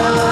love.